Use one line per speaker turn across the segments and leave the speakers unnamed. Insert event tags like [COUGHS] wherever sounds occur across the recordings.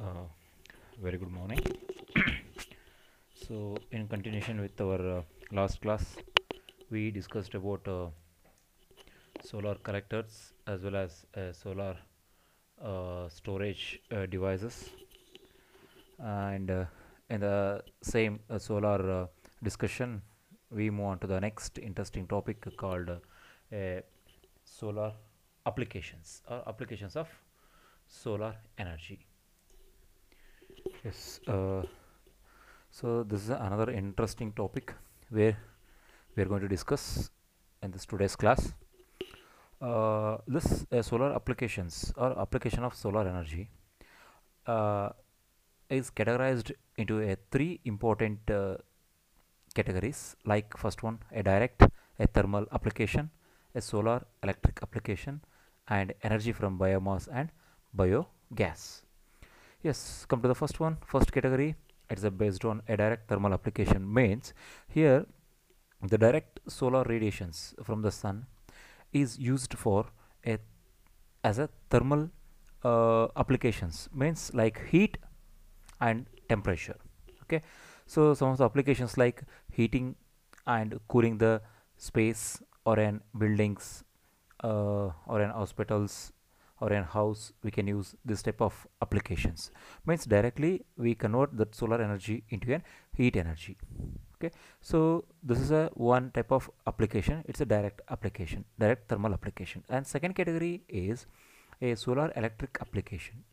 Uh, very good morning. [COUGHS] so, in continuation with our uh, last class, we discussed about uh, solar collectors as well as uh, solar uh, storage uh, devices, and in the same solar discussion, we move on to the next interesting topic called solar applications or applications of solar energy. Yes. Uh, so this is another interesting topic where we are going to discuss in this today's class. Uh, this uh, solar applications or application of solar energy uh, is categorized into a three important uh, categories. Like first one, a direct, a thermal application, a solar electric application, and energy from biomass and biogas. Yes, come to the first one. First category, it's a based on a direct thermal application. Means here the direct solar radiations from the sun is used for a as a thermal uh, applications. Means like heat and temperature. Okay, so some of the applications like heating and cooling the space or in buildings uh, or in hospitals or in house we can use this type of applications. Means directly we convert that solar energy into an heat energy. Okay? So this is a one type of application. It's a direct application direct thermal application. And second category is a solar electric application.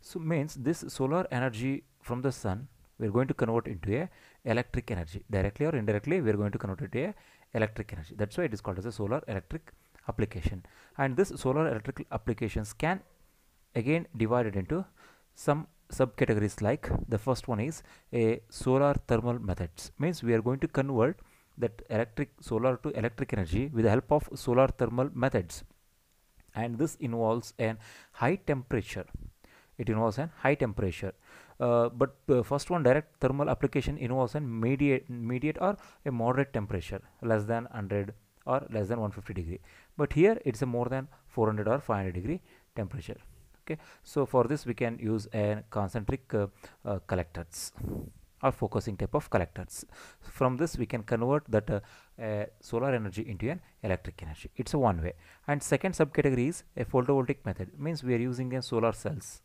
So means this solar energy from the sun we are going to convert into a electric energy. Directly or indirectly we are going to convert it to a electric energy. That's why it is called as a solar electric application. And this solar electrical applications can again divided into some subcategories like the first one is a solar thermal methods. Means we are going to convert that electric solar to electric energy with the help of solar thermal methods. And this involves an high temperature. It involves an high temperature. Uh, but uh, first one direct thermal application involves an mediate mediate or a moderate temperature less than 100 or less than 150 degree. But here it's a more than 400 or 500 degree temperature. Okay. So for this we can use a concentric uh, uh, collectors or focusing type of collectors. From this we can convert that uh, solar energy into an electric energy. It's a one way. And second subcategory is a photovoltaic method. Means we are using a solar cells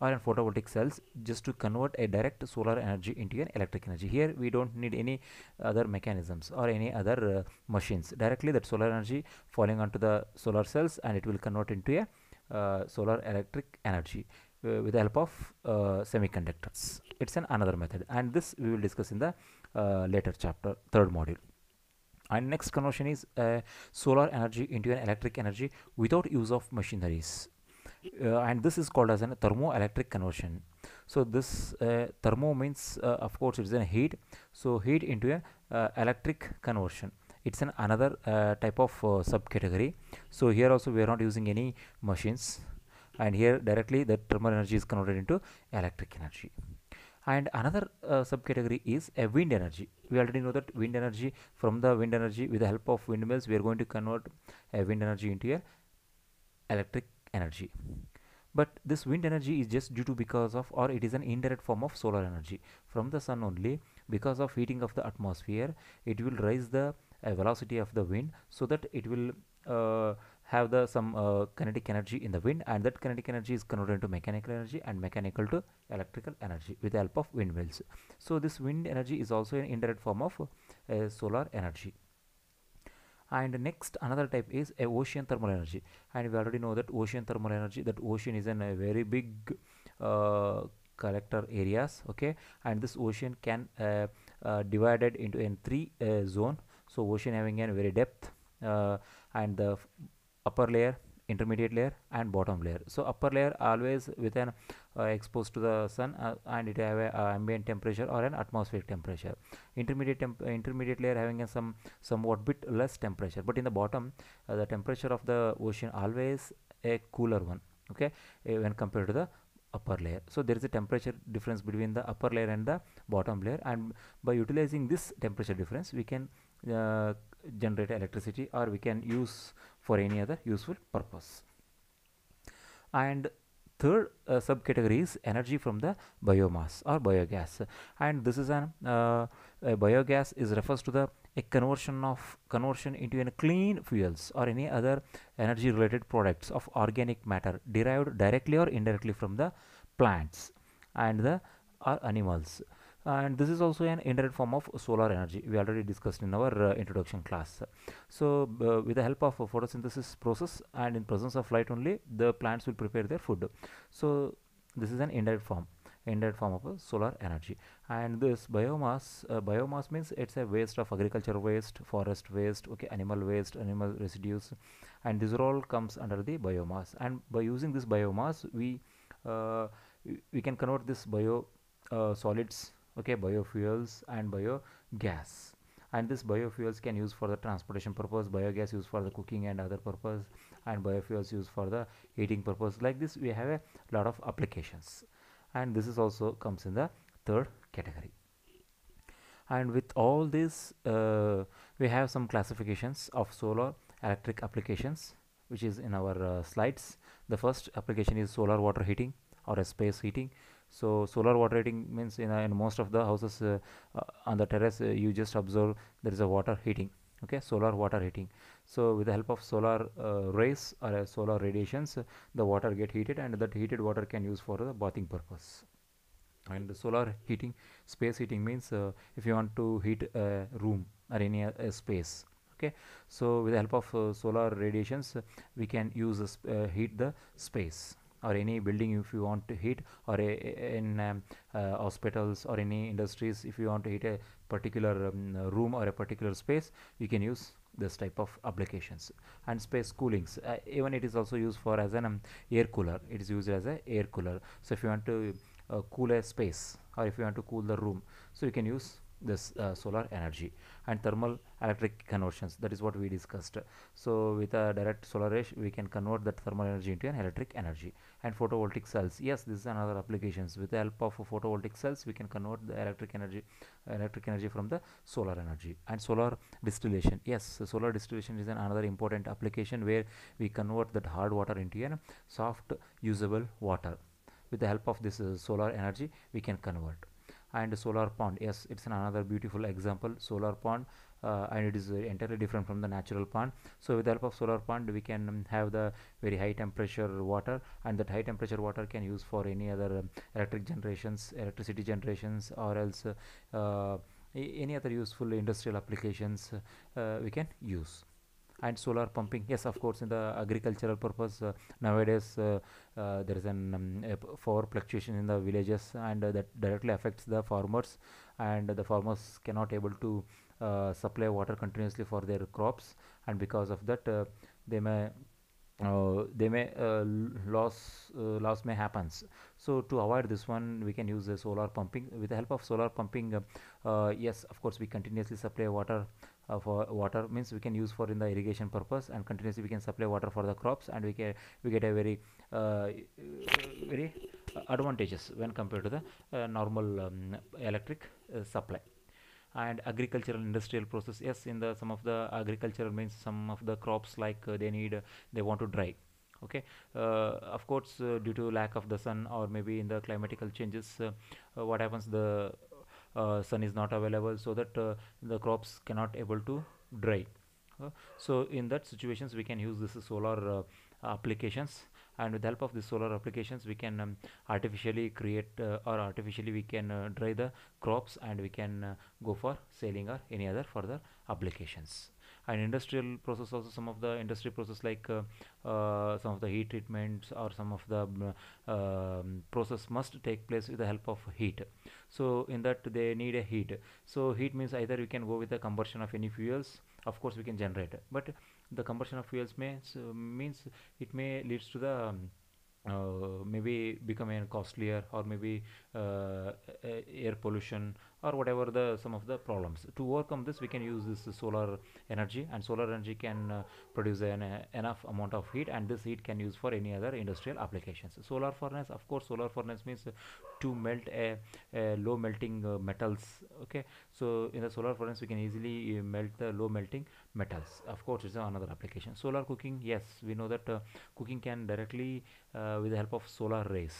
or in photovoltaic cells just to convert a direct solar energy into an electric energy. Here we don't need any other mechanisms or any other uh, machines. Directly that solar energy falling onto the solar cells and it will convert into a uh, solar electric energy uh, with the help of uh, semiconductors. It's an another method. And this we will discuss in the uh, later chapter third module. And next conversion is uh, solar energy into an electric energy without use of machineries and this is called as a thermoelectric conversion. So this uh, thermo means uh, of course it's a heat. So heat into a uh, electric conversion. It's an another uh, type of uh, subcategory. So here also we are not using any machines. And here directly the thermal energy is converted into electric energy. And another uh, subcategory is a wind energy. We already know that wind energy from the wind energy with the help of windmills we are going to convert a wind energy into a electric energy. But this wind energy is just due to because of or it is an indirect form of solar energy. From the sun only because of heating of the atmosphere it will raise the uh, velocity of the wind so that it will uh, have the some uh, kinetic energy in the wind and that kinetic energy is converted into mechanical energy and mechanical to electrical energy with the help of windmills. So this wind energy is also an indirect form of uh, solar energy and next another type is a ocean thermal energy. And we already know that ocean thermal energy that ocean is in a very big uh, collector areas okay? And this ocean can uh, uh, divided into in three uh, zone. So ocean having a very depth uh, and the upper layer intermediate layer and bottom layer. So upper layer always with an uh, exposed to the sun uh, and it have a uh, ambient temperature or an atmospheric temperature. Intermediate temp intermediate layer having a some somewhat bit less temperature but in the bottom uh, the temperature of the ocean always a cooler one okay uh, when compared to the upper layer. So there is a temperature difference between the upper layer and the bottom layer and by utilizing this temperature difference we can uh, generate electricity or we can use for any other useful purpose. And third uh, subcategory is energy from the biomass or biogas. And this is an uh, biogas is refers to the a conversion of conversion into a clean fuels or any other energy related products of organic matter derived directly or indirectly from the plants and the or animals and this is also an indirect form of solar energy. We already discussed in our uh, introduction class. So with the help of photosynthesis process and in presence of light only the plants will prepare their food. So this is an indirect form indirect form of solar energy. And this biomass uh, biomass means it's a waste of agriculture waste forest waste okay animal waste animal residues. And this all comes under the biomass. And by using this biomass we uh, we can convert this bio uh, solids okay biofuels and biogas. And this biofuels can use for the transportation purpose biogas used for the cooking and other purpose and biofuels used for the heating purpose. Like this we have a lot of applications. And this is also comes in the third category. And with all this uh, we have some classifications of solar electric applications which is in our uh, slides. The first application is solar water heating or a space heating so solar water heating means in, uh, in most of the houses uh, uh, on the terrace uh, you just observe there is a water heating okay solar water heating. So with the help of solar uh, rays or uh, solar radiations the water get heated and that heated water can use for the bathing purpose. And solar heating space heating means if you want to heat a room or any space okay. So with the help of solar radiations we can use heat the space or any building if you want to heat or a, in um, uh, hospitals or any industries if you want to heat a particular um, room or a particular space you can use this type of applications. And space coolings uh, even it is also used for as an um, air cooler. It is used as a air cooler. So if you want to uh, cool a space or if you want to cool the room so you can use this uh, solar energy and thermal electric conversions. That is what we discussed. So with a direct solar ray we can convert that thermal energy into an electric energy and photovoltaic cells. Yes this is another applications. With the help of photovoltaic cells we can convert the electric energy electric energy from the solar energy and solar distillation. Yes solar distillation is an another important application where we convert that hard water into a soft usable water. With the help of this uh, solar energy we can convert. And solar pond. Yes it's an another beautiful example. Solar pond uh, and it is uh, entirely different from the natural pond. So with the help of solar pond we can um, have the very high temperature water and that high temperature water can use for any other um, electric generations electricity generations or else uh, any other useful industrial applications uh, we can use. And solar pumping yes of course in the agricultural purpose uh, nowadays uh, uh, there is an um, power fluctuation in the villages and that directly affects the farmers and the farmers cannot able to supply water continuously for their crops and because of that they may uh, they may uh, loss uh, loss may happens. So to avoid this one we can use the solar pumping. With the help of solar pumping yes of course we continuously supply water uh, for water means we can use for in the irrigation purpose and continuously we can supply water for the crops and we get we get a very uh, very advantageous when compared to the uh, normal um, electric uh, supply and agricultural industrial process. Yes in the some of the agricultural means some of the crops like uh, they need uh, they want to dry. Okay? Uh, of course uh, due to lack of the sun or maybe in the climatical changes uh, what happens the uh, sun is not available so that uh, the crops cannot able to dry. Uh, so in that situations we can use this solar applications and with the help of the solar applications we can um, artificially create uh, or artificially we can uh, dry the crops and we can uh, go for selling or any other further applications. And industrial process also some of the industry process like uh, uh, some of the heat treatments or some of the um, process must take place with the help of heat. So in that they need a heat. So heat means either we can go with the combustion of any fuels of course we can generate. But the combustion of fuels means means it may leads to the um, uh, maybe becoming costlier or maybe uh, air pollution or whatever the some of the problems. To overcome this we can use this solar energy and solar energy can uh, produce an, uh, enough amount of heat and this heat can use for any other industrial applications. Solar furnace of course solar furnace means to melt a, a low melting uh, metals okay so in the solar furnace we can easily uh, melt the low melting metals. Of course it's another application. Solar cooking yes we know that uh, cooking can directly uh, with the help of solar rays.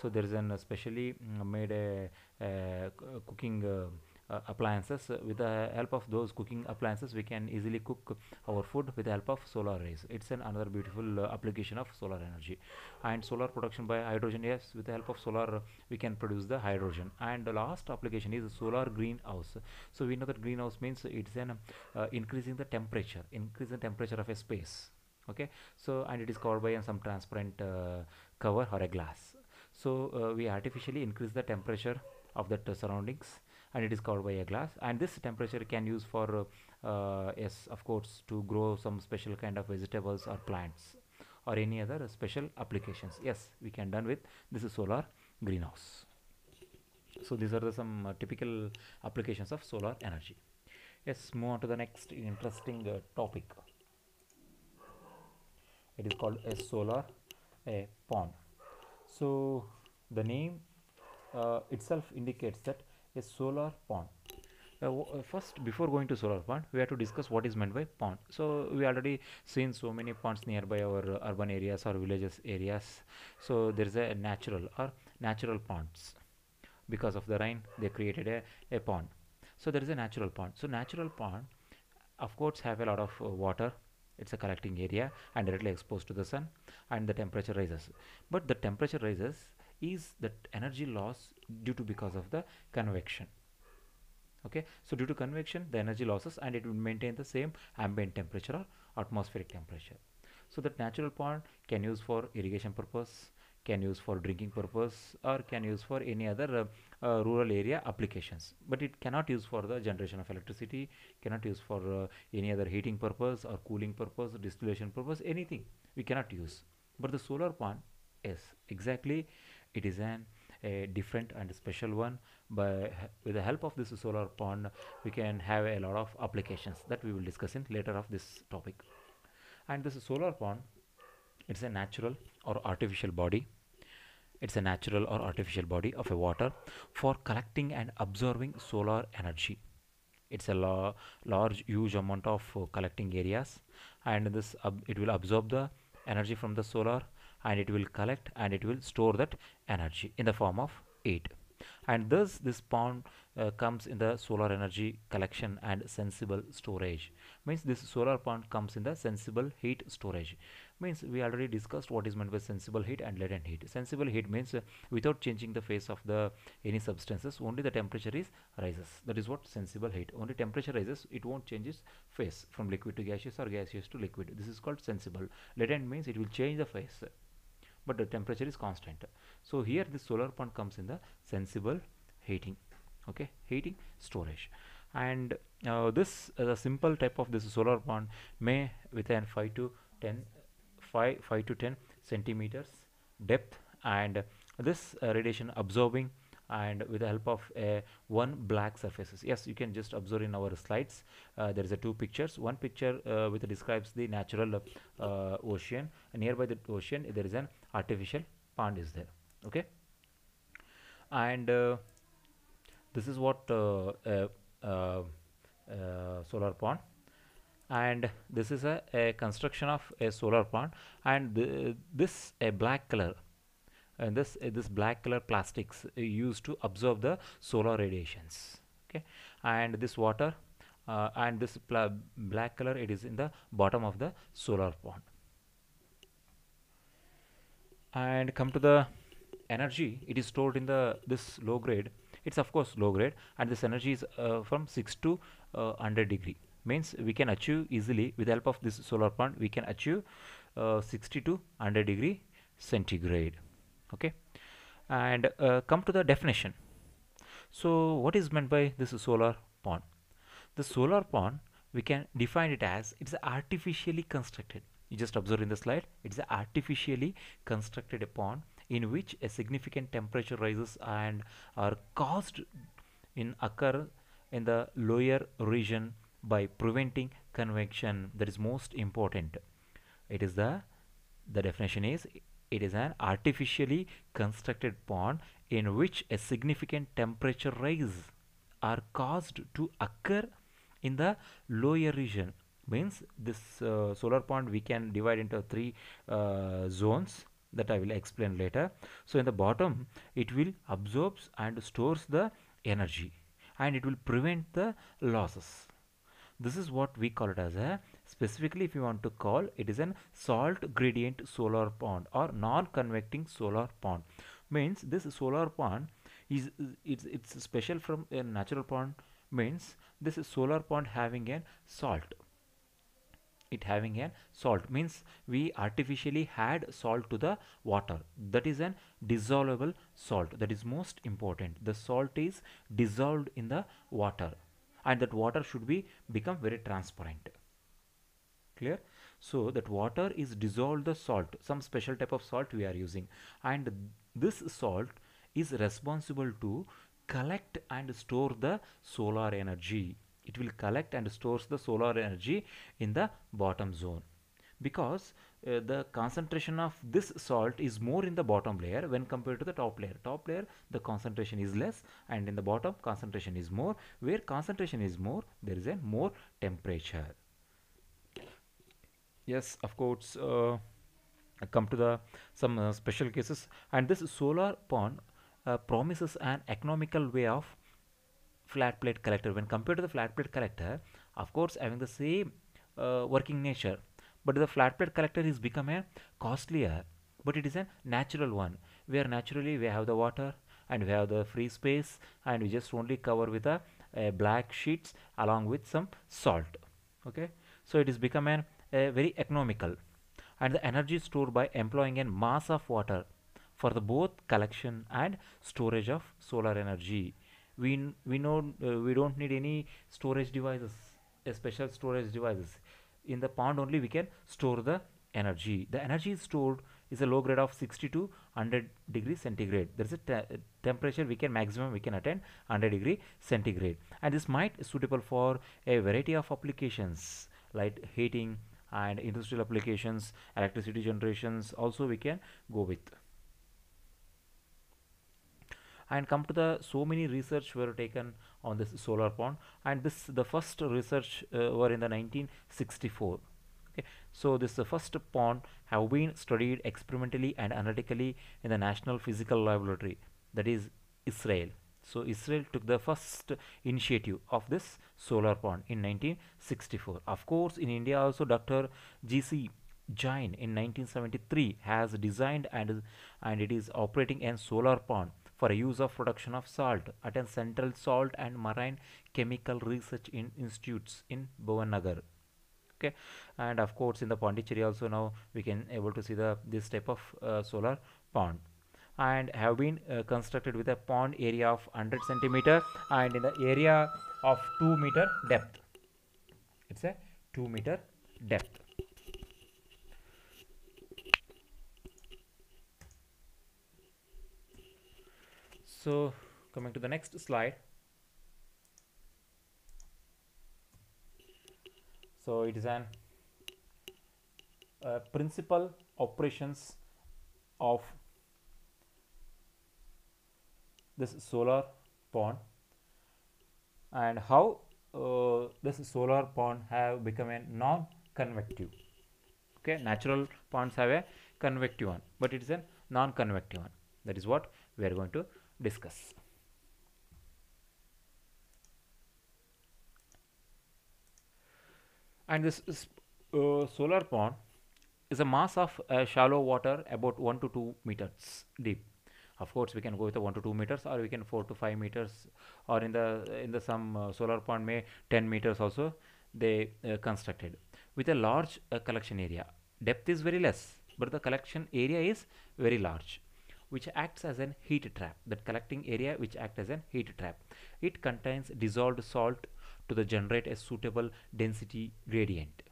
So there is an especially mm, made a, a cooking uh, uh, appliances. Uh, with the help of those cooking appliances we can easily cook our food with the help of solar rays. It's an another beautiful uh, application of solar energy. And solar production by hydrogen yes with the help of solar uh, we can produce the hydrogen. And the last application is solar greenhouse. So we know that greenhouse means it's an uh, increasing the temperature increase the temperature of a space. Okay? So and it is covered by uh, some transparent uh, cover or a glass. So uh, we artificially increase the temperature of that uh, surroundings and it is covered by a glass. And this temperature can use for uh, uh, yes of course to grow some special kind of vegetables or plants or any other special applications. Yes we can done with. This is solar greenhouse. So these are the some uh, typical applications of solar energy. Yes move on to the next interesting uh, topic. It is called a solar a pond. So the name uh, itself indicates that a solar pond. Uh, uh, first before going to solar pond we have to discuss what is meant by pond. So we already seen so many ponds nearby our uh, urban areas or villages areas. So there is a natural or natural ponds. Because of the rain they created a, a pond. So there is a natural pond. So natural pond of course have a lot of uh, water. It's a collecting area and directly exposed to the sun and the temperature rises. But the temperature rises is that energy loss due to because of the convection. Okay? So due to convection the energy losses and it will maintain the same ambient temperature or atmospheric temperature. So that natural pond can use for irrigation purpose can use for drinking purpose or can use for any other uh, uh, rural area applications. But it cannot use for the generation of electricity cannot use for uh, any other heating purpose or cooling purpose distillation purpose anything we cannot use. But the solar pond yes exactly it is an a different and special one by with the help of this solar pond we can have a lot of applications that we will discuss in later of this topic. And this solar pond it's a natural or artificial body. It's a natural or artificial body of a water for collecting and absorbing solar energy. It's a la- large huge amount of uh, collecting areas and this it will absorb the energy from the solar and it will collect and it will store that energy in the form of heat. And thus this pond uh, comes in the solar energy collection and sensible storage. Means this solar pond comes in the sensible heat storage. Means we already discussed what is meant by sensible heat and latent heat. Sensible heat means uh, without changing the phase of the any substances only the temperature is rises. That is what sensible heat. Only temperature rises it won't change its phase from liquid to gaseous or gaseous to liquid. This is called sensible. Latent means it will change the phase but the temperature is constant. So here this solar pond comes in the sensible heating okay heating storage. And uh, this uh, the simple type of this solar pond may within 5 to 10 5 5 to 10 centimeters depth and this uh, radiation absorbing and with the help of a one black surfaces. Yes you can just observe in our slides. Uh, there is a two pictures. One picture uh, describes the natural uh, ocean. Nearby the ocean there is an artificial pond is there okay? And uh, this is what uh, uh, uh, uh, solar pond. And this is a, a construction of a solar pond. And th- this a black color and this uh, this black color plastics uh, used to absorb the solar radiations okay? And this water uh, and this black color it is in the bottom of the solar pond and come to the energy it is stored in the this low grade. It's of course low grade and this energy is uh, from 6 to uh, 100 degree. Means we can achieve easily with the help of this solar pond we can achieve uh, 60 to 100 degree centigrade. Okay? And uh, come to the definition. So what is meant by this solar pond? The solar pond we can define it as it's artificially constructed you just observe in the slide. It's artificially constructed a pond in which a significant temperature rises and are caused in occur in the lower region by preventing convection. That is most important. It is the the definition is it is an artificially constructed pond in which a significant temperature rise are caused to occur in the lower region means this uh, solar pond we can divide into three uh, zones that I will explain later. So in the bottom it will absorbs and stores the energy and it will prevent the losses. This is what we call it as a specifically if you want to call it is an salt gradient solar pond or non-convecting solar pond means this solar pond is it's it's special from a natural pond means this is solar pond having a salt it having a salt. Means we artificially add salt to the water. That is an dissolvable salt. That is most important. The salt is dissolved in the water and that water should be become very transparent. Clear? So that water is dissolved the salt. Some special type of salt we are using. And this salt is responsible to collect and store the solar energy it will collect and stores the solar energy in the bottom zone. Because uh, the concentration of this salt is more in the bottom layer when compared to the top layer. Top layer the concentration is less and in the bottom concentration is more. Where concentration is more there is a more temperature. Yes of course uh, come to the some uh, special cases. And this solar pond uh, promises an economical way of flat plate collector. When compared to the flat plate collector of course having the same uh, working nature but the flat plate collector is become a costlier but it is a natural one. Where naturally we have the water and we have the free space and we just only cover with a, a black sheets along with some salt okay? So it is become an, a very economical and the energy stored by employing a mass of water for the both collection and storage of solar energy we we know uh, we don't need any storage devices special storage devices. In the pond only we can store the energy. The energy stored is a low grade of 60 to 100 degree centigrade. There is a te temperature we can maximum we can attain 100 degree centigrade. And this might suitable for a variety of applications like heating and industrial applications electricity generations also we can go with and come to the so many research were taken on this solar pond. And this the first research uh, were in the 1964 okay. So this the first pond have been studied experimentally and analytically in the national physical laboratory that is israel. So israel took the first initiative of this solar pond in 1964 of course in india also dr gc jain in 1973 has designed and and it is operating a solar pond for use of production of salt at a central salt and marine chemical research in institutes in Bhavnagar okay? And of course in the Pondicherry also now we can able to see the this type of uh, solar pond. And have been uh, constructed with a pond area of 100 centimeter and in the area of 2 meter depth. It's a 2 meter depth so coming to the next slide. So it is an uh, principle operations of this solar pond. And how uh, this solar pond have become a non-convective. Okay natural ponds have a convective one but it is a non-convective one. That is what we are going to discuss. And this is, uh, solar pond is a mass of uh, shallow water about 1 to 2 meters deep. Of course, we can go with the 1 to 2 meters or we can 4 to 5 meters or in the in the some uh, solar pond may 10 meters also they uh, constructed with a large uh, collection area. Depth is very less but the collection area is very large which acts as an heat trap that collecting area which acts as an heat trap. It contains dissolved salt to the generate a suitable density gradient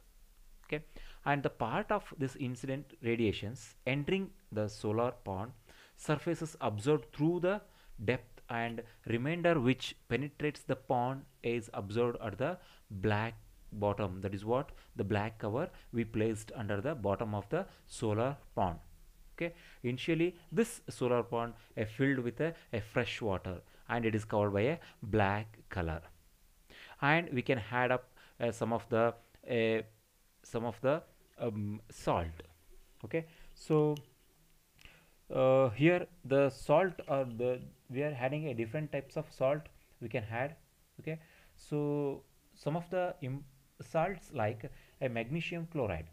okay? And the part of this incident radiations entering the solar pond surfaces absorbed through the depth and remainder which penetrates the pond is absorbed at the black bottom. That is what? The black cover we placed under the bottom of the solar pond okay? Initially this solar pond is filled with a, a fresh water and it is covered by a black color. And we can add up uh, some of the uh, some of the um, salt. Okay? So uh, here the salt or the we are adding a different types of salt we can add. Okay? So some of the salts like a magnesium chloride.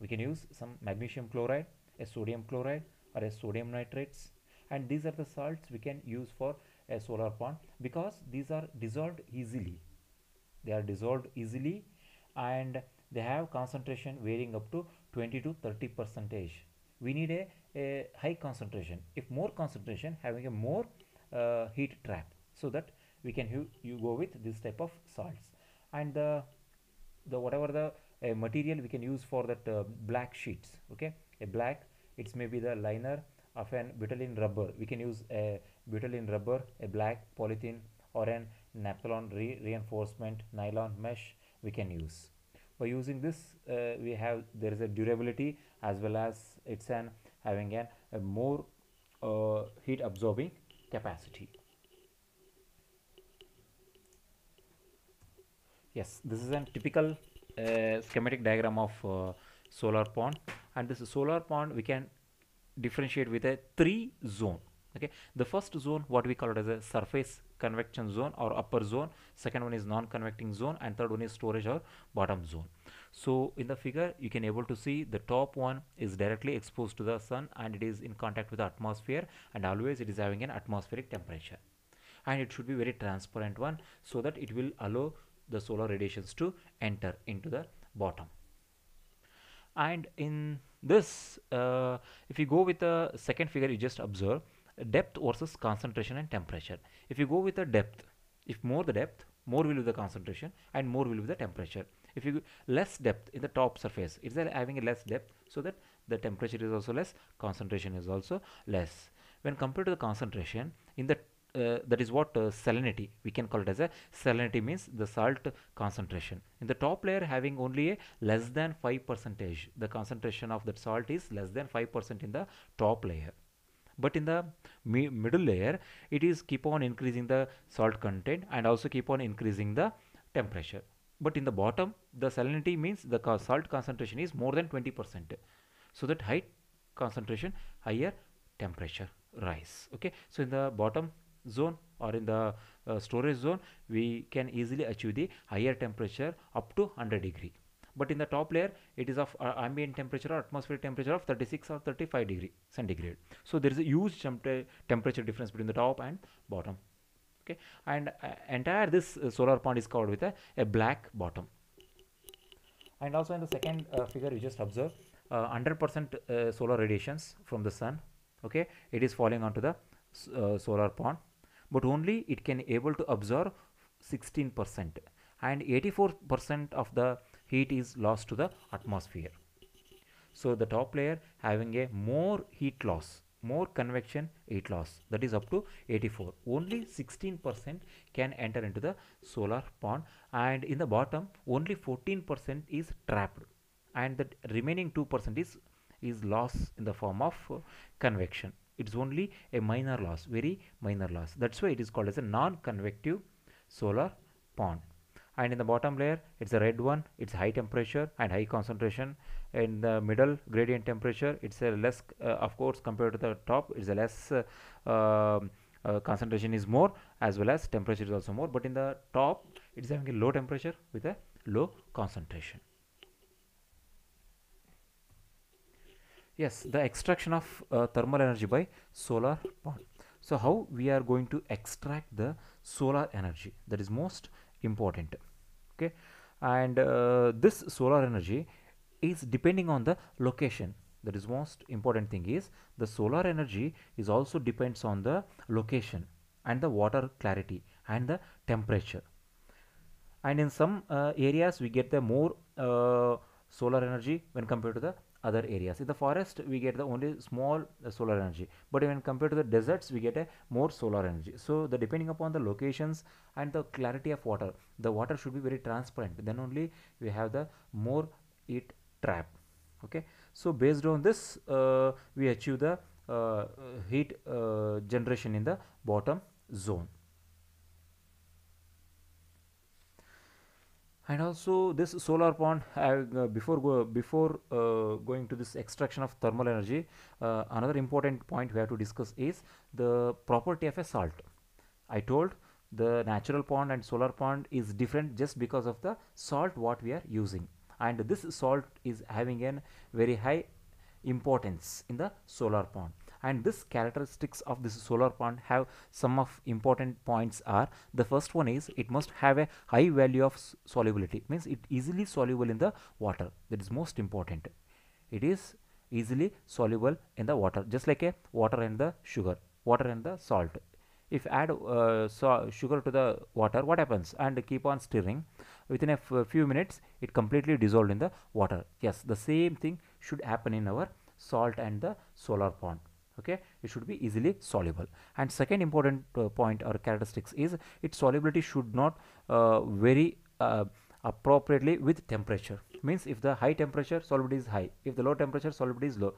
We can use some magnesium chloride a sodium chloride or a sodium nitrates. And these are the salts we can use for a solar pond because these are dissolved easily. They are dissolved easily and they have concentration varying up to 20 to 30 percentage. We need a, a high concentration. If more concentration having a more uh, heat trap so that we can you, you go with this type of salts. And the the whatever the uh, material we can use for that uh, black sheets okay? A black it's maybe the liner of an butylene rubber. We can use a butylene rubber a black polythene or an naphthalon re reinforcement nylon mesh we can use. By using this uh, we have there is a durability as well as it's an having an a more uh, heat absorbing capacity. Yes this is a typical uh, schematic diagram of uh, solar pond and this solar pond we can differentiate with a three zone okay? The first zone what we call it as a surface convection zone or upper zone. Second one is non-convecting zone and third one is storage or bottom zone. So in the figure you can able to see the top one is directly exposed to the sun and it is in contact with the atmosphere and always it is having an atmospheric temperature. And it should be very transparent one so that it will allow the solar radiations to enter into the bottom and in this uh, if you go with the second figure you just observe depth versus concentration and temperature. If you go with the depth if more the depth more will be the concentration and more will be the temperature. If you less depth in the top surface it's having a less depth? So that the temperature is also less concentration is also less. When compared to the concentration in the uh, that is what uh, salinity we can call it as a salinity means the salt concentration. In the top layer having only a less than 5 percentage the concentration of that salt is less than 5 percent in the top layer. But in the mi middle layer it is keep on increasing the salt content and also keep on increasing the temperature. But in the bottom the salinity means the salt concentration is more than 20 percent. So that high concentration higher temperature rise. Okay? So in the bottom zone or in the uh, storage zone we can easily achieve the higher temperature up to 100 degree. But in the top layer it is of uh, ambient temperature or atmospheric temperature of 36 or 35 degree centigrade. So there is a huge temperature difference between the top and bottom. Okay? And uh, entire this uh, solar pond is covered with a, a black bottom. And also in the second uh, figure you just observe 100% uh, solar radiations from the sun. Okay? It is falling onto the solar pond but only it can able to absorb 16% and 84% of the heat is lost to the atmosphere. So the top layer having a more heat loss more convection heat loss that is up to 84 only 16% can enter into the solar pond and in the bottom only 14% is trapped and the remaining 2% is is loss in the form of uh, convection it's only a minor loss very minor loss. That's why it is called as a non-convective solar pond. And in the bottom layer it's a red one it's high temperature and high concentration. In the middle gradient temperature it's a less uh, of course compared to the top it's a less uh, um, uh, concentration is more as well as temperature is also more. But in the top it's having a low temperature with a low concentration yes the extraction of uh, thermal energy by solar pond so how we are going to extract the solar energy? That is most important okay? And uh, this solar energy is depending on the location. That is most important thing is the solar energy is also depends on the location and the water clarity and the temperature. And in some uh, areas we get the more uh, solar energy when compared to the other areas. In the forest we get the only small uh, solar energy. But when compared to the deserts we get a more solar energy. So the depending upon the locations and the clarity of water the water should be very transparent. Then only we have the more heat trap. Okay? So based on this uh, we achieve the uh, heat uh, generation in the bottom zone and also this solar pond uh, before go, before uh, going to this extraction of thermal energy uh, another important point we have to discuss is the property of a salt. I told the natural pond and solar pond is different just because of the salt what we are using. And this salt is having a very high importance in the solar pond and this characteristics of this solar pond have some of important points are the first one is it must have a high value of solubility. Means it easily soluble in the water. That is most important. It is easily soluble in the water just like a water and the sugar water and the salt. If add uh, so sugar to the water what happens? And keep on stirring. Within a few minutes it completely dissolved in the water. Yes the same thing should happen in our salt and the solar pond okay it should be easily soluble. And second important uh, point or characteristics is its solubility should not uh, vary uh, appropriately with temperature. Means if the high temperature solubility is high. If the low temperature solubility is low.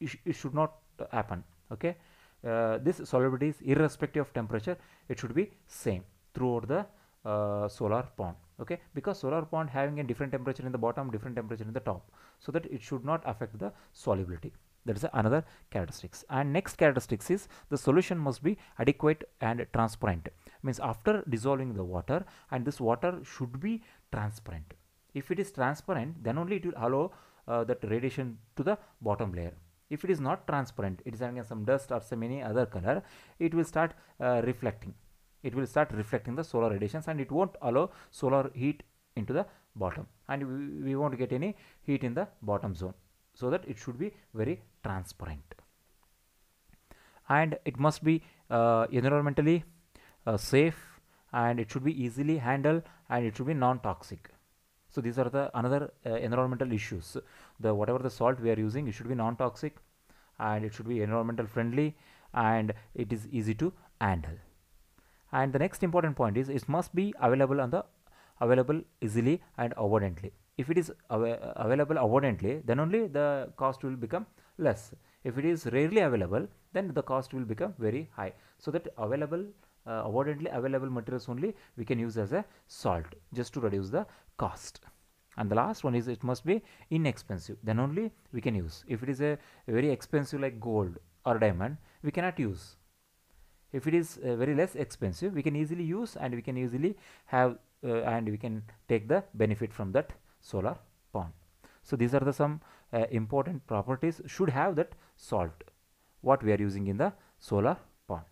It, sh it should not happen okay? Uh, this solubility is irrespective of temperature. It should be same throughout the uh, solar pond okay? Because solar pond having a different temperature in the bottom different temperature in the top. So that it should not affect the solubility that is another characteristics. And next characteristics is the solution must be adequate and transparent. Means after dissolving the water and this water should be transparent. If it is transparent then only it will allow uh, that radiation to the bottom layer. If it is not transparent it is having some dust or some any other color it will start uh, reflecting. It will start reflecting the solar radiations and it won't allow solar heat into the bottom. And we, we won't get any heat in the bottom zone. So that it should be very transparent. And it must be uh, environmentally uh, safe and it should be easily handled and it should be non-toxic. So these are the another uh, environmental issues. The whatever the salt we are using it should be non-toxic and it should be environmental friendly and it is easy to handle. And the next important point is it must be available on the available easily and abundantly. If it is av available abundantly then only the cost will become less. If it is rarely available then the cost will become very high. So that available uh, abundantly available materials only we can use as a salt just to reduce the cost. And the last one is it must be inexpensive. Then only we can use. If it is a, very expensive like gold or diamond we cannot use. If it is uh, very less expensive we can easily use and we can easily have uh, and we can take the benefit from that solar pond. So these are the some uh, important properties should have that salt what we are using in the solar pond.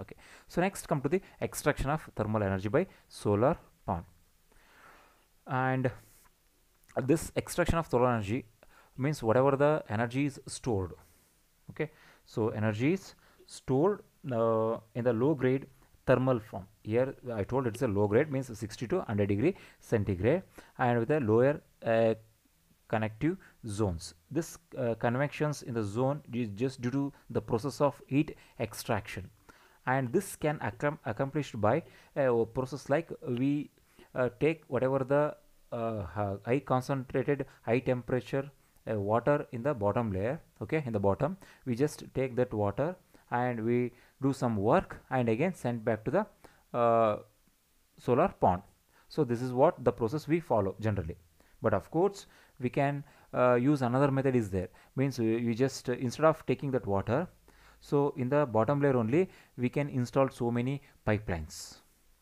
Okay. So next come to the extraction of thermal energy by solar pond. And this extraction of solar energy means whatever the energy is stored. Okay. So energy is stored uh, in the low grade thermal form. Here I told it's a low grade means 60 to 100 degree centigrade and with a lower uh, convective zones. This uh, convections in the zone is just due to the process of heat extraction. And this can accom accomplished by a process like we uh, take whatever the uh, high concentrated high temperature uh, water in the bottom layer okay in the bottom. We just take that water and we do some work and again send back to the uh, solar pond. So this is what the process we follow generally but of course we can uh, use another method is there. Means we, we just uh, instead of taking that water so in the bottom layer only we can install so many pipelines.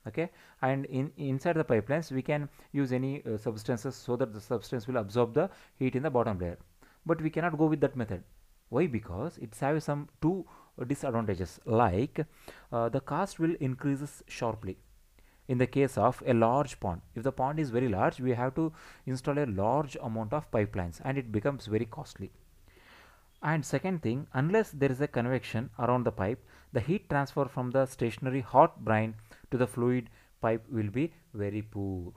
Okay? And in inside the pipelines we can use any uh, substances so that the substance will absorb the heat in the bottom layer. But we cannot go with that method. Why? Because it has some two disadvantages. Like uh, the cost will increases sharply in the case of a large pond if the pond is very large we have to install a large amount of pipelines and it becomes very costly. And second thing unless there is a convection around the pipe the heat transfer from the stationary hot brine to the fluid pipe will be very poor.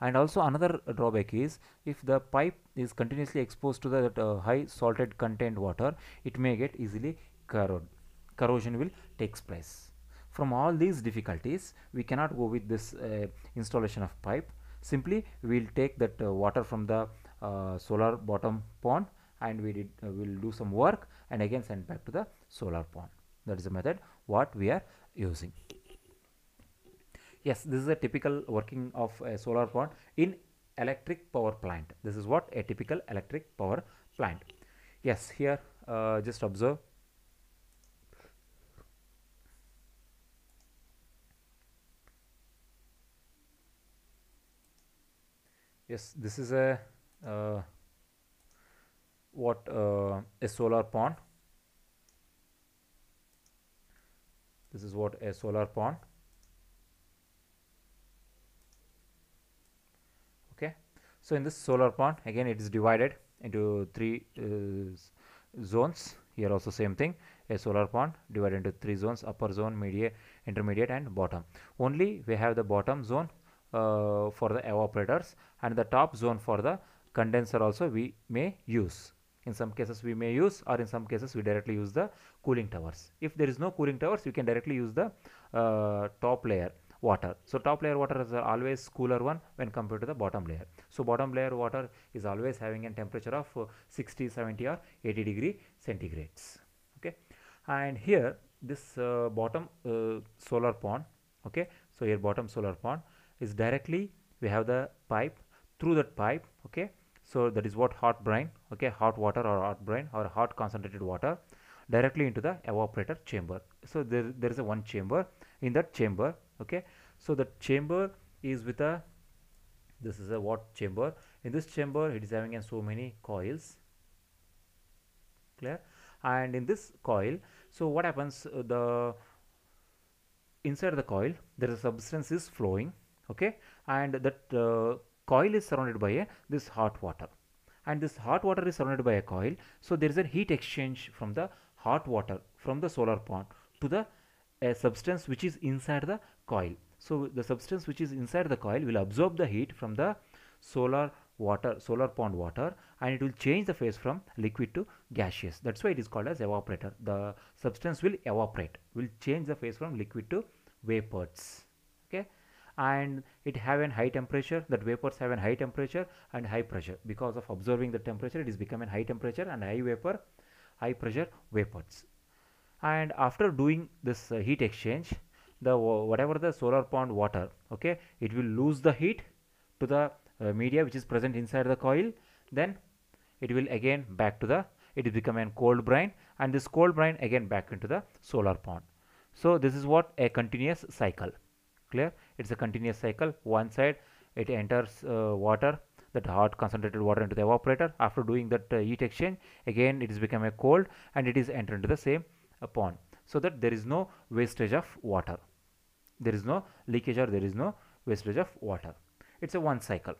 And also another drawback is if the pipe is continuously exposed to the uh, high salted content water it may get easily corrode corrosion will takes place from all these difficulties we cannot go with this uh, installation of pipe. Simply we will take that uh, water from the uh, solar bottom pond and we did uh, will do some work and again send back to the solar pond. That is the method what we are using. Yes this is a typical working of a solar pond in electric power plant. This is what a typical electric power plant. Yes here uh, just observe yes this is a uh, what uh, a solar pond. This is what a solar pond. Okay. So in this solar pond again it is divided into three uh, zones. Here also same thing. A solar pond divided into three zones upper zone mediate intermediate and bottom. Only we have the bottom zone uh, for the evaporators and the top zone for the condenser also we may use. In some cases we may use or in some cases we directly use the cooling towers. If there is no cooling towers you can directly use the uh, top layer water. So top layer water is always cooler one when compared to the bottom layer. So bottom layer water is always having a temperature of uh, 60 70 or 80 degree centigrades. Okay? And here this uh, bottom uh, solar pond okay? So here bottom solar pond is directly we have the pipe through that pipe okay? So that is what hot brine okay? Hot water or hot brine or hot concentrated water directly into the evaporator chamber. So there, there is a one chamber. In that chamber okay? So the chamber is with a this is a what chamber. In this chamber it is having so many coils. Clear? And in this coil so what happens uh, the inside the coil there is a substance is flowing okay? And that uh, coil is surrounded by a this hot water. And this hot water is surrounded by a coil. So there is a heat exchange from the hot water from the solar pond to the substance which is inside the coil. So the substance which is inside the coil will absorb the heat from the solar water solar pond water and it will change the phase from liquid to gaseous. That's why it is called as evaporator. The substance will evaporate will change the phase from liquid to vapors and it have an high temperature that vapors have an high temperature and high pressure. Because of observing the temperature it is become a high temperature and high vapor high pressure vapors. And after doing this uh, heat exchange the whatever the solar pond water okay it will lose the heat to the uh, media which is present inside the coil. Then it will again back to the it will become a cold brine and this cold brine again back into the solar pond. So this is what a continuous cycle. Clear it's a continuous cycle. One side it enters uh, water that hot concentrated water into the evaporator. After doing that uh, heat exchange again it is become a cold and it is entered into the same uh, pond. So that there is no wastage of water. There is no leakage or there is no wastage of water. It's a one cycle.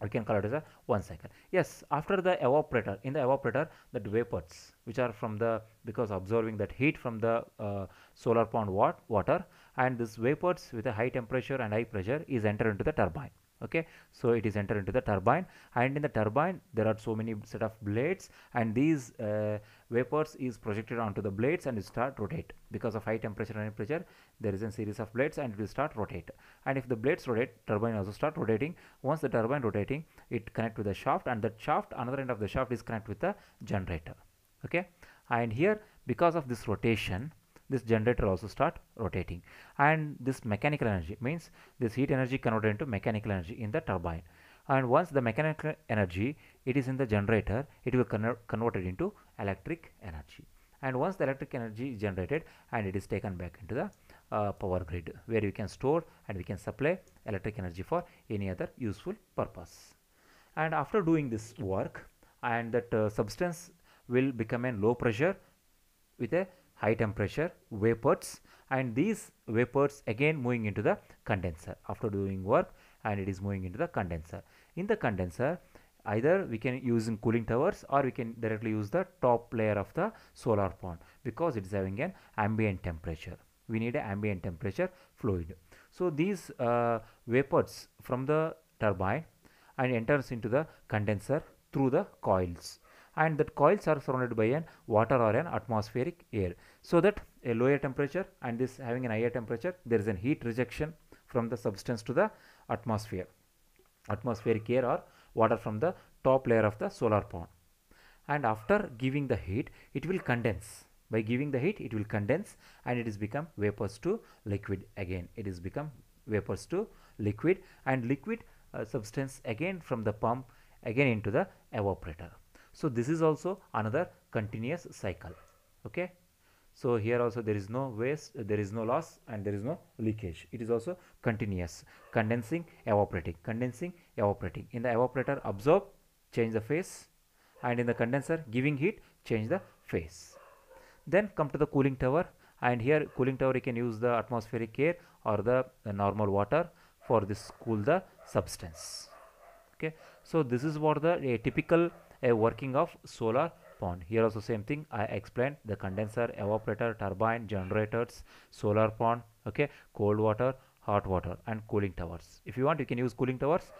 We can call it as a one cycle. Yes after the evaporator in the evaporator that vapors which are from the because absorbing that heat from the uh, solar pond wat water and this vapors with a high temperature and high pressure is entered into the turbine okay? So it is entered into the turbine and in the turbine there are so many set of blades and these uh, vapors is projected onto the blades and it start rotate. Because of high temperature and pressure there is a series of blades and it will start rotate. And if the blades rotate turbine also start rotating. Once the turbine rotating it connect with the shaft and that shaft another end of the shaft is connect with the generator okay? And here because of this rotation this generator also start rotating. And this mechanical energy means this heat energy converted into mechanical energy in the turbine. And once the mechanical energy it is in the generator it will convert converted into electric energy. And once the electric energy is generated and it is taken back into the uh, power grid where you can store and we can supply electric energy for any other useful purpose. And after doing this work and that uh, substance will become a low pressure with a high temperature vapors and these vapors again moving into the condenser. After doing work and it is moving into the condenser. In the condenser either we can use in cooling towers or we can directly use the top layer of the solar pond because it is having an ambient temperature. We need an ambient temperature fluid. So these uh, vapors from the turbine and enters into the condenser through the coils. And that coils are surrounded by an water or an atmospheric air so that a lower temperature and this having an higher temperature there is a heat rejection from the substance to the atmosphere. Atmospheric air or water from the top layer of the solar pond. And after giving the heat it will condense. By giving the heat it will condense and it is become vapors to liquid again. It is become vapors to liquid and liquid uh, substance again from the pump again into the evaporator. So this is also another continuous cycle. Okay so here also there is no waste uh, there is no loss and there is no leakage. It is also continuous. Condensing evaporating. Condensing evaporating. In the evaporator absorb change the phase. And in the condenser giving heat change the phase. Then come to the cooling tower. And here cooling tower you can use the atmospheric air or the, the normal water for this cool the substance. Okay. So this is what the a typical a working of solar pond. Here also same thing i explained the condenser evaporator turbine generators solar pond okay cold water hot water and cooling towers. If you want you can use cooling towers.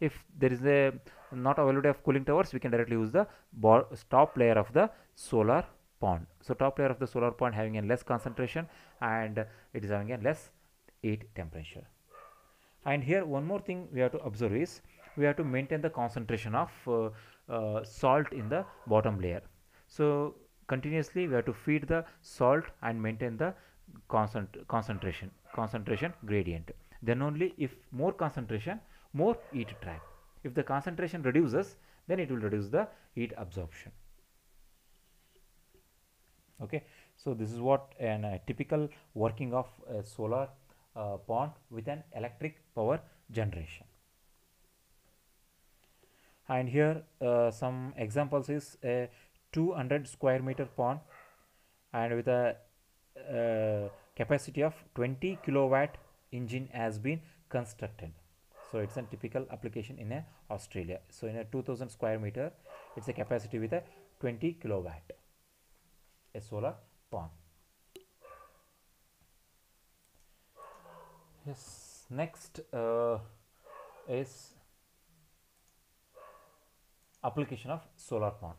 If there is a not availability of cooling towers we can directly use the top layer of the solar pond. So top layer of the solar pond having a less concentration and it is having a less heat temperature. And here one more thing we have to observe is we have to maintain the concentration of uh, uh, salt in the bottom layer. So continuously we have to feed the salt and maintain the concent concentration concentration gradient. Then only if more concentration more heat trap if the concentration reduces then it will reduce the heat absorption. Okay? So this is what an uh, typical working of a solar uh, pond with an electric power generation and here uh, some examples is a 200 square meter pond and with a uh, capacity of 20 kilowatt engine has been constructed. So it's a typical application in a australia. So in a 2000 square meter it's a capacity with a 20 kilowatt a solar pond. Yes next uh, is application of solar pond.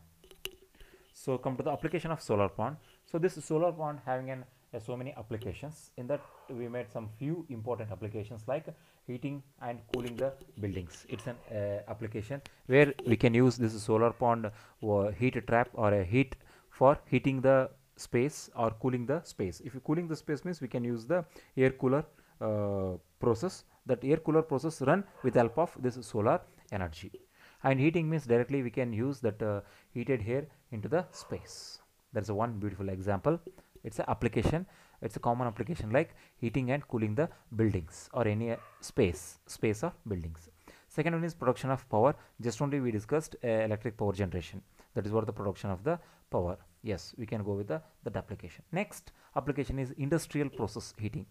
So come to the application of solar pond. So this solar pond having an uh, so many applications. In that we made some few important applications like heating and cooling the buildings. It's an uh, application where we can use this solar pond or heat trap or a heat for heating the space or cooling the space. If you cooling the space means we can use the air cooler uh, process. That air cooler process run with help of this solar energy and heating means directly we can use that uh, heated air into the space. That's a one beautiful example. It's an application. It's a common application like heating and cooling the buildings or any uh, space space of buildings. Second one is production of power. Just only we discussed uh, electric power generation. That is what the production of the power. Yes we can go with the that application. Next application is industrial process heating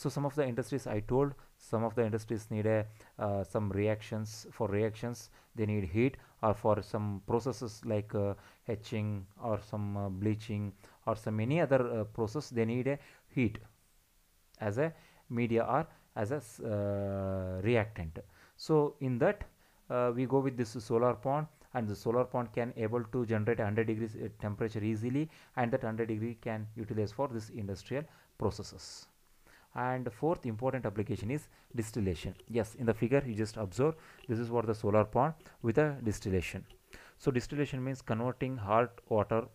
so some of the industries i told some of the industries need a uh, some reactions. For reactions they need heat or for some processes like uh, etching or some uh, bleaching or some any other uh, process they need a heat as a media or as a uh, reactant. So in that uh, we go with this solar pond and the solar pond can able to generate 100 degrees temperature easily and that 100 degree can utilize for this industrial processes and fourth important application is distillation. Yes in the figure you just observe this is what the solar pond with a distillation. So distillation means converting hot water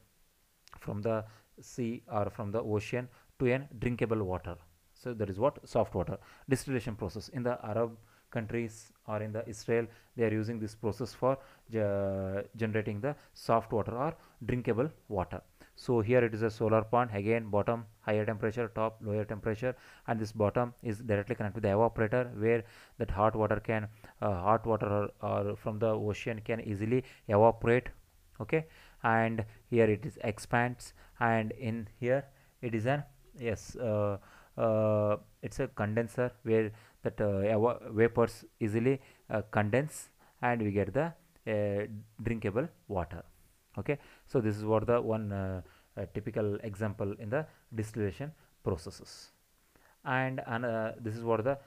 from the sea or from the ocean to an drinkable water. So that is what soft water distillation process. In the arab countries or in the israel they are using this process for generating the soft water or drinkable water so here it is a solar pond again bottom higher temperature top lower temperature. And this bottom is directly connected with the evaporator where that hot water can uh, hot water or, or from the ocean can easily evaporate. Okay? And here it is expands. And in here it is an yes uh, uh, it's a condenser where that uh, vapors easily uh, condense. And we get the uh, drinkable water okay? So this is what the one uh, uh, typical example in the distillation processes. And uh, this is what the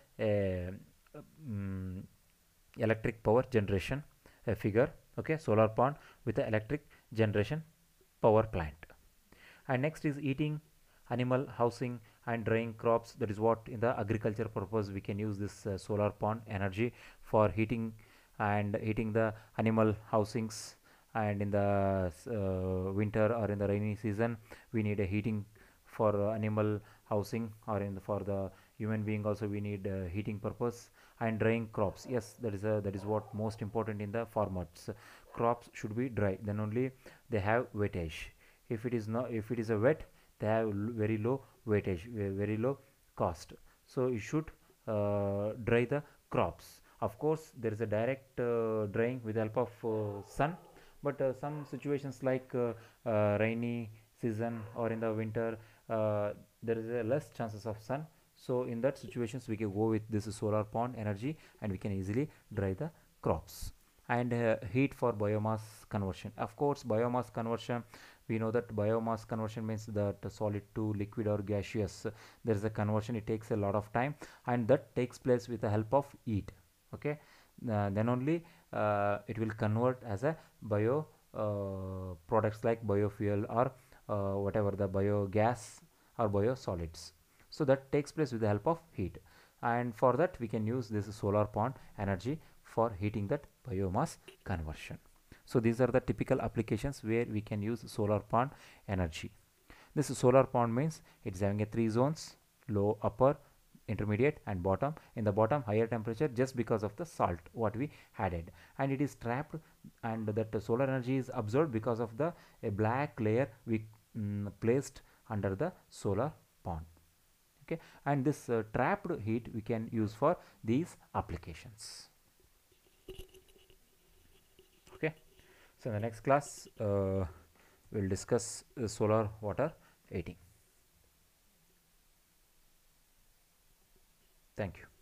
um, electric power generation figure okay? Solar pond with the electric generation power plant. And next is eating animal housing and drying crops. That is what in the agriculture purpose we can use this uh, solar pond energy for heating and heating the animal housings and in the uh, winter or in the rainy season we need a heating for uh, animal housing or in the, for the human being also we need uh, heating purpose and drying crops. Yes that is a that is what most important in the farmers. Crops should be dry. Then only they have weightage if it is not if it is a wet they have very low weightage very low cost. So you should uh, dry the crops. Of course there is a direct uh, drying with the help of uh, sun but uh, some situations like uh, uh, rainy season or in the winter there is a less chances of sun. So in that situations we can go with this solar pond energy and we can easily dry the crops. And uh, heat for biomass conversion. Of course biomass conversion we know that biomass conversion means that solid to liquid or gaseous there is a conversion it takes a lot of time and that takes place with the help of heat. Okay? Then only it will convert as a bio uh, products like biofuel or uh, whatever the biogas or biosolids. So that takes place with the help of heat. And for that we can use this solar pond energy for heating that biomass conversion. So these are the typical applications where we can use solar pond energy. This solar pond means it's having a three zones low upper intermediate and bottom. In the bottom higher temperature just because of the salt what we added. And it is trapped and that solar energy is absorbed because of the a black layer we mm, placed under the solar pond. Okay? And this uh, trapped heat we can use for these applications. Okay? So in the next class uh, we'll discuss uh, solar water heating Thank you.